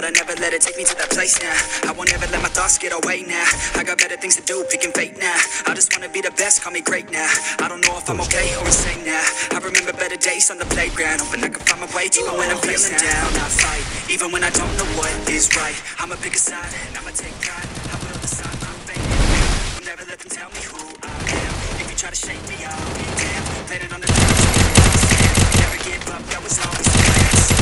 But I never let it take me to that place now. I won't ever let my thoughts get away now. I got better things to do, picking fate now. I just wanna be the best, call me great now. I don't know if I'm okay or insane now. I remember better days on the playground, hoping I can find my way even when I'm feeling down. I fight, even when I don't know what is right. I'ma pick a side and I'ma take pride. I will decide my fate. I'll never let them tell me who I am. If you try to shake me, I'll be damned. Played it on the never give up. That was always the plan.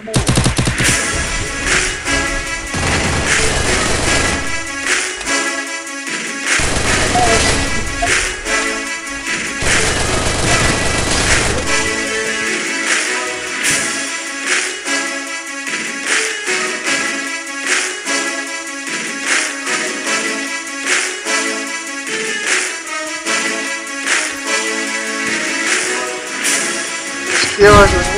给我。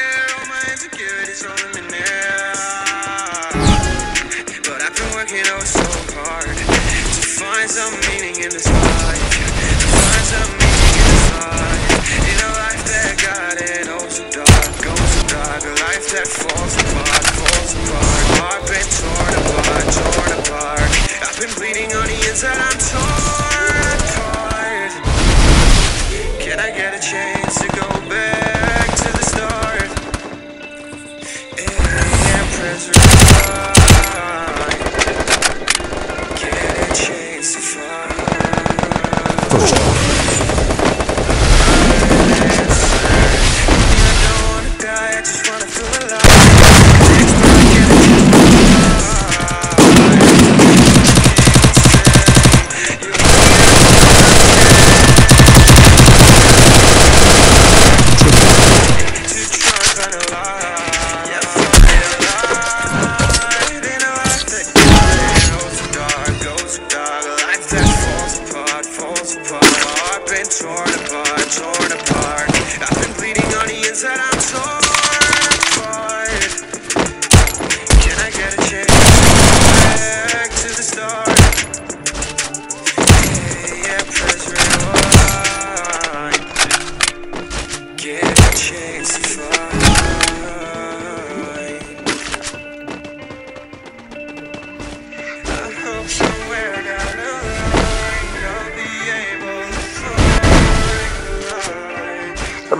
Detroit.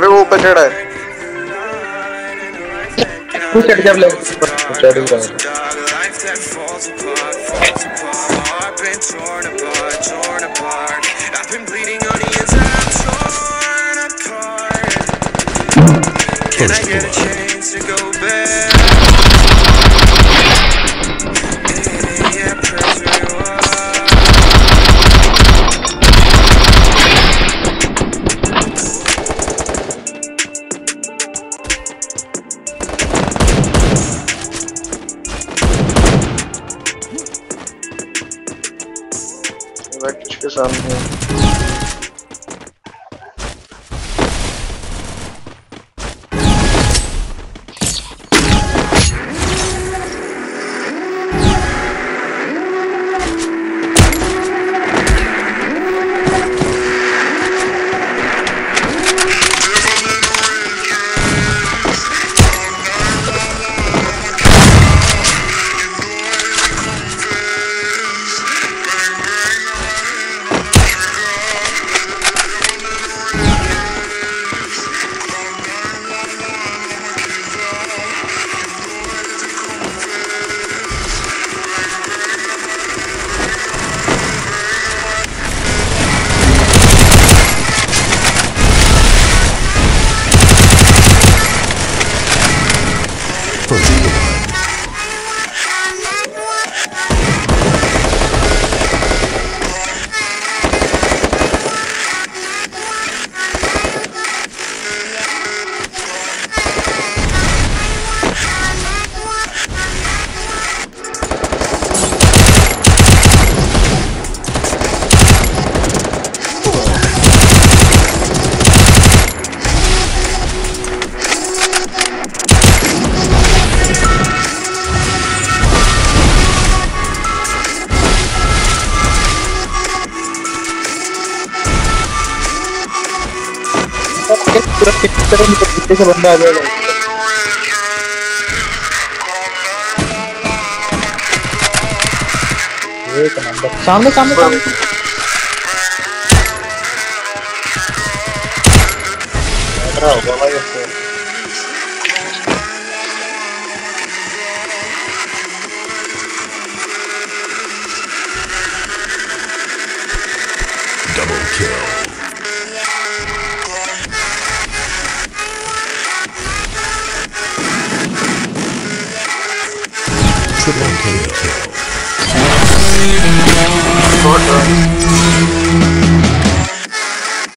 फिर वो ऊपर चढ़ा है तू चढ़ जा black चढ़ूंगा Can I get a chance? सामने। you. पीछे से बंदा आ जाएगा एक नंबर सामने सामने सामने होगा Good one, Katie.